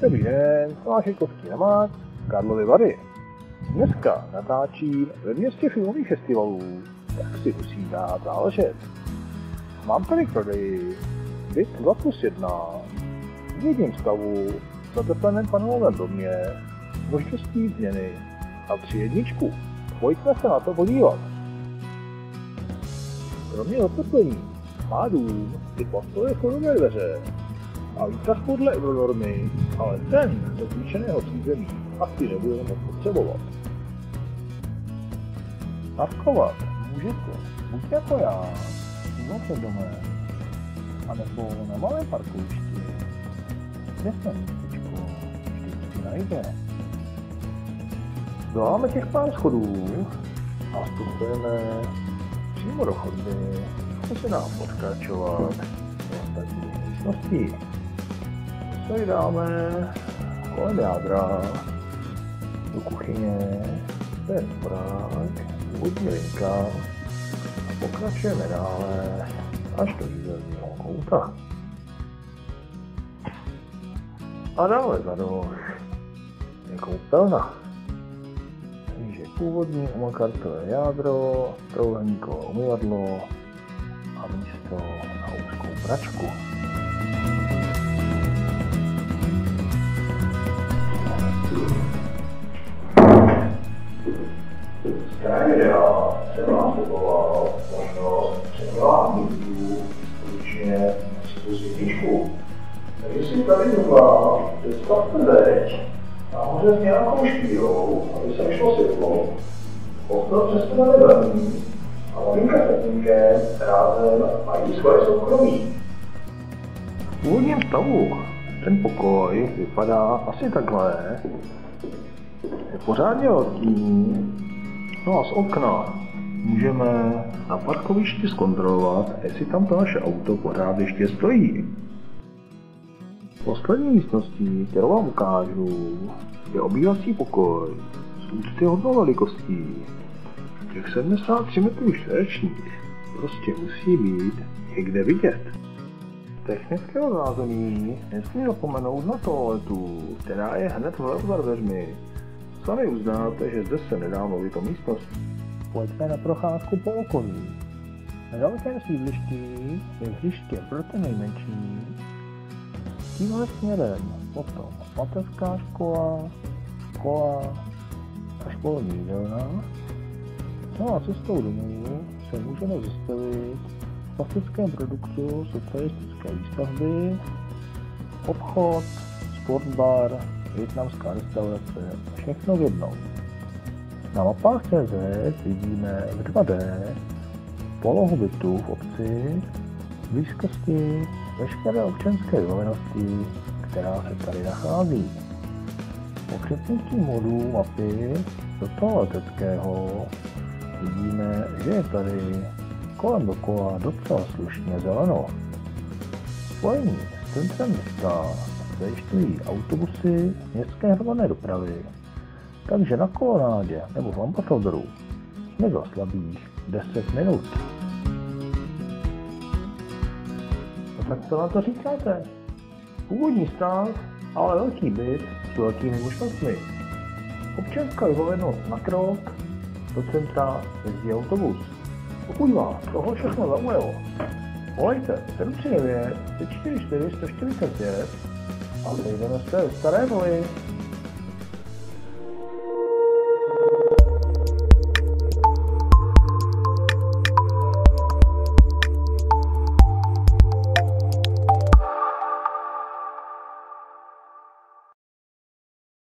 Dobrý den, Tomáš Jitkovský Namák, Karlovy Vary. Dneska natáčím ve městě filmových festivalů, tak si musí dát záležet. Mám tady k prodeji byt 2 plus 1 v jedním stavu, v zatepleném panelovém domě, možností změny a tři jedničku. Pojďme se na to podívat. Kromě oteplení má dům i plastové chodové dveře a výtah podle euronormy, ale ten do zvýšeného přízemí asi nebudeme moc potřebovat. Parkovat můžete buď jako já, přímo před domem, anebo na malém parkovišti, kde se místečko vždycky najde. Zvoláme těch pár schodů a vstupujeme přímo do chodby, aby se nám pokračovat do ostatní místnosti. Co dáme kolem jádra, do kuchyně, ten brák, původní linka a pokračujeme dále až do jídelního kouta. A dále za roh je koupelna. Takže původní umakartové jádro, trouhelníkové umyvadlo a místo na úzkou pračku. S nějakou špílou, aby se vyšlo světlo. Okno přesto nevadí a maminka tatínkem rázem mají svoje soukromí. V původním stavu ten pokoj vypadá asi takhle. Je pořádně velký, No a z okna můžeme na parkovišti zkontrolovat, jestli tam to naše auto pořád ještě stojí. Poslední místností, kterou vám ukážu, je obývací pokoj s úctyhodnou velikostí. Těch 73 metrů čtverečních prostě musí být někde vidět. Technického zázemí nesmí zapomenout na toaletu, která je hned vlevo za dveřmi Sami uznáte, že zde se nedá mluvit o místnosti. Pojďme na procházku po okolí. Na dalekém sídlišti je hřiště pro ty nejmenší. Tímhle směrem potom mateřská škola, škola a školní jídelna. No a cestou domů se můžeme zastavit v klasickém produktu socialistické výstavby, obchod, sportbar, větnamská restaurace, všechno v jednom. Na mapách CZ vidíme v 2D polohu bytu v obci, blízkosti veškeré občanské vybavenosti, která se tady nachází. Po přepnutí modů mapy do toho leteckého vidíme, že je tady kolem dokola docela slušně zeleno. Spojení s centrem města zajišťují autobusy městské hromadné dopravy, takže na kolonádě nebo v ambasadoru jsme za slabých 10 minut. Tak co na to říkáte? Původní stav, ale velký byt s velkými možnostmi. Občanská vybavenost na krok, do centra jezdí autobus. Pokud vás toho všechno zaujalo, volejte 739 144 145 a sejdeme se v Staré Voli.